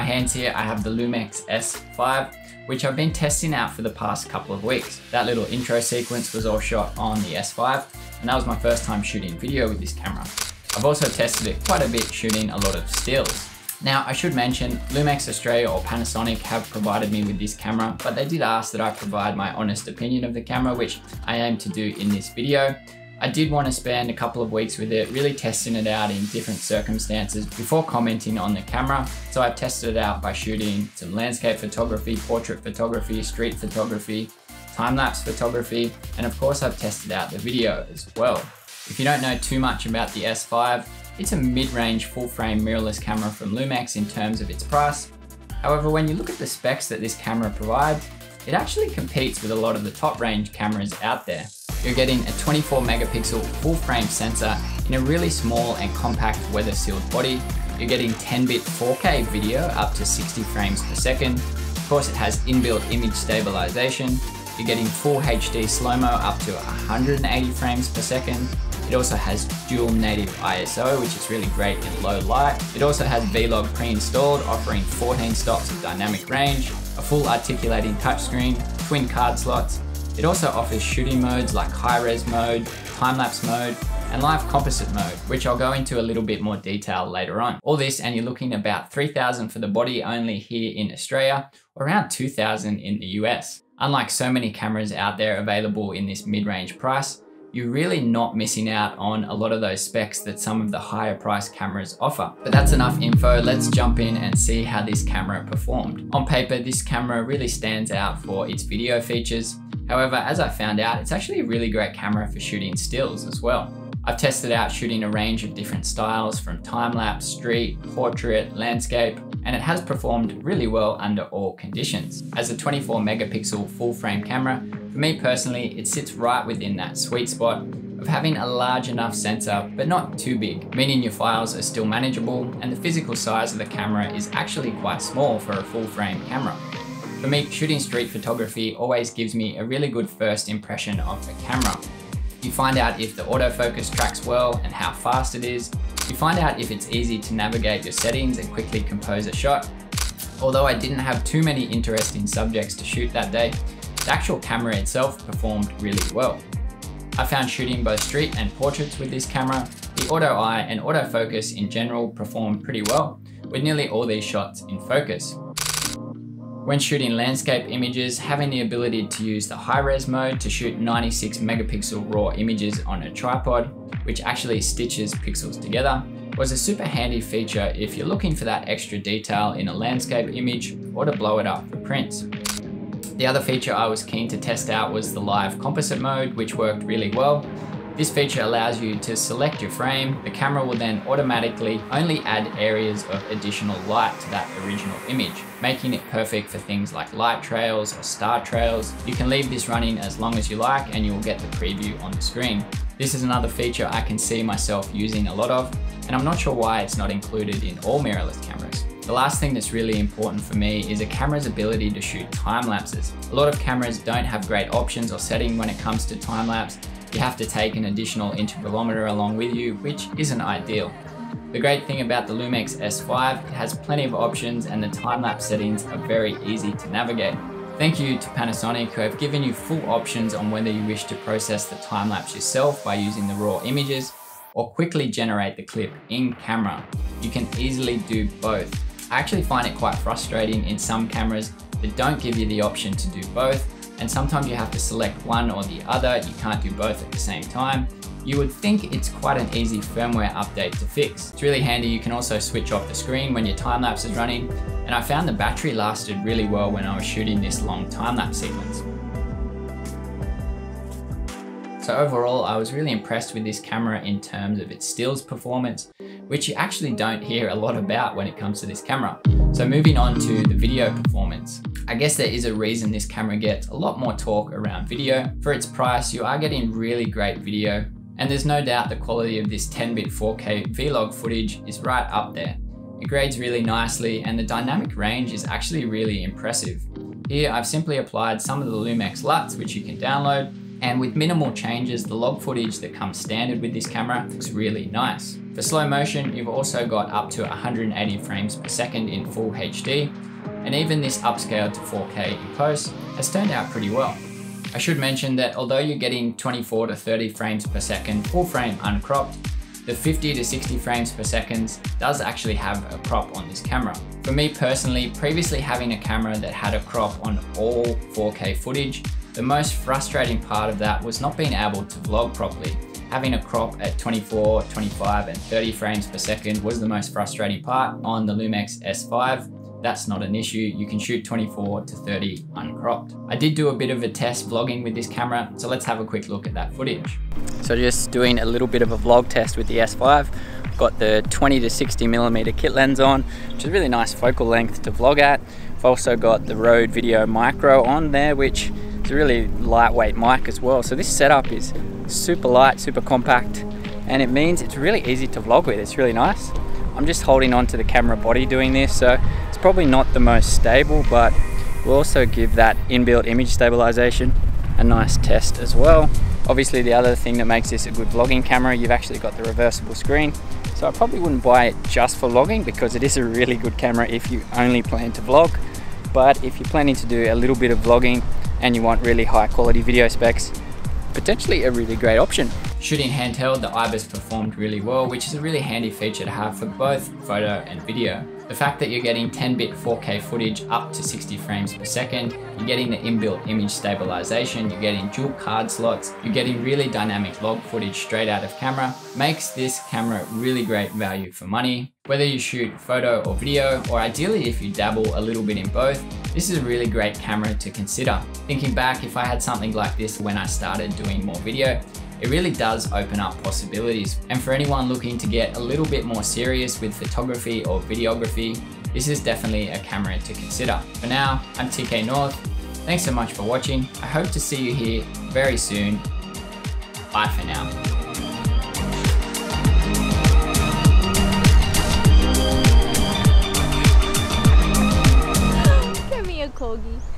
hands here, I have the Lumix S5, which I've been testing out for the past couple of weeks. That little intro sequence was all shot on the S5, and that was my first time shooting video with this camera. I've also tested it quite a bit shooting a lot of stills. Now, I should mention, Lumix Australia or Panasonic have provided me with this camera, but they did ask that I provide my honest opinion of the camera, which I aim to do in this video. I did want to spend a couple of weeks with it, really testing it out in different circumstances before commenting on the camera. So I've tested it out by shooting some landscape photography, portrait photography, street photography, time-lapse photography, and of course I've tested out the video as well. If you don't know too much about the S5, it's a mid-range full-frame mirrorless camera from Lumix in terms of its price. However, when you look at the specs that this camera provides, it actually competes with a lot of the top range cameras out there. You're getting a 24 megapixel full frame sensor in a really small and compact weather sealed body. You're getting 10-bit 4K video up to 60 frames per second. Of course, it has inbuilt image stabilization. You're getting full HD slow-mo up to 180 frames per second. It also has dual native ISO, which is really great in low light. It also has Vlog pre-installed, offering 14 stops of dynamic range, a full articulating touchscreen, twin card slots. It also offers shooting modes like high-res mode, time-lapse mode, and live composite mode, which I'll go into a little bit more detail later on. All this and you're looking about 3000 for the body only here in Australia, or around 2000 in the US. Unlike so many cameras out there available in this mid-range price, you're really not missing out on a lot of those specs that some of the higher price cameras offer. But that's enough info, let's jump in and see how this camera performed. On paper, this camera really stands out for its video features. However, as I found out, it's actually a really great camera for shooting stills as well. I've tested out shooting a range of different styles from time-lapse, street, portrait, landscape, and it has performed really well under all conditions. As a 24 megapixel full frame camera, for me personally, it sits right within that sweet spot of having a large enough sensor, but not too big, meaning your files are still manageable and the physical size of the camera is actually quite small for a full frame camera. For me, shooting street photography always gives me a really good first impression of the camera. You find out if the autofocus tracks well and how fast it is. You find out if it's easy to navigate your settings and quickly compose a shot. Although I didn't have too many interesting subjects to shoot that day, the actual camera itself performed really well. I found shooting both street and portraits with this camera. The auto eye and autofocus in general performed pretty well, with nearly all these shots in focus. When shooting landscape images, having the ability to use the high-res mode to shoot 96 megapixel raw images on a tripod, which actually stitches pixels together, was a super handy feature if you're looking for that extra detail in a landscape image or to blow it up for prints. The other feature I was keen to test out was the live composite mode, which worked really well. This feature allows you to select your frame. The camera will then automatically only add areas of additional light to that original image, making it perfect for things like light trails or star trails. You can leave this running as long as you like and you will get the preview on the screen. This is another feature I can see myself using a lot of, and I'm not sure why it's not included in all mirrorless cameras. The last thing that's really important for me is a camera's ability to shoot time lapses. A lot of cameras don't have great options or setting when it comes to time lapse. You have to take an additional intervalometer along with you, which isn't ideal. The great thing about the Lumix S5, it has plenty of options and the time-lapse settings are very easy to navigate. Thank you to Panasonic who have given you full options on whether you wish to process the time-lapse yourself by using the raw images or quickly generate the clip in camera. You can easily do both I actually find it quite frustrating in some cameras that don't give you the option to do both and sometimes you have to select one or the other, you can't do both at the same time. You would think it's quite an easy firmware update to fix. It's really handy, you can also switch off the screen when your time-lapse is running, and I found the battery lasted really well when I was shooting this long time-lapse sequence. So overall, I was really impressed with this camera in terms of its stills performance, which you actually don't hear a lot about when it comes to this camera. So moving on to the video performance. I guess there is a reason this camera gets a lot more talk around video. For its price, you are getting really great video, and there's no doubt the quality of this 10-bit 4K vlog footage is right up there. It grades really nicely and the dynamic range is actually really impressive. Here I've simply applied some of the Lumix LUTs which you can download and with minimal changes the log footage that comes standard with this camera looks really nice. For slow motion, you've also got up to 180 frames per second in full HD, and even this upscaled to 4K in post has turned out pretty well. I should mention that although you're getting 24 to 30 frames per second full frame uncropped, the 50 to 60 frames per second does actually have a crop on this camera. For me personally, previously having a camera that had a crop on all 4K footage, the most frustrating part of that was not being able to vlog properly. Having a crop at 24, 25 and 30 frames per second was the most frustrating part on the Lumix S5 that's not an issue. You can shoot 24 to 30 uncropped. I did do a bit of a test vlogging with this camera, so let's have a quick look at that footage. So just doing a little bit of a vlog test with the S5. I've got the 20 to 60 millimeter kit lens on, which is a really nice focal length to vlog at. I've also got the Rode Video Micro on there, which is a really lightweight mic as well. So this setup is super light, super compact, and it means it's really easy to vlog with. It's really nice. I'm just holding on to the camera body doing this, so it's probably not the most stable, but we'll also give that inbuilt image stabilization a nice test as well. Obviously the other thing that makes this a good vlogging camera, you've actually got the reversible screen. So I probably wouldn't buy it just for vlogging because it is a really good camera if you only plan to vlog. But if you're planning to do a little bit of vlogging and you want really high quality video specs, potentially a really great option. Shooting handheld, the IBIS performed really well, which is a really handy feature to have for both photo and video. The fact that you're getting 10-bit 4K footage up to 60 frames per second, you're getting the inbuilt image stabilization, you're getting dual card slots, you're getting really dynamic log footage straight out of camera, makes this camera really great value for money. Whether you shoot photo or video, or ideally if you dabble a little bit in both, this is a really great camera to consider. Thinking back, if I had something like this when I started doing more video, it really does open up possibilities. And for anyone looking to get a little bit more serious with photography or videography, this is definitely a camera to consider. For now, I'm TK North. Thanks so much for watching. I hope to see you here very soon. Bye for now. Give me a corgi.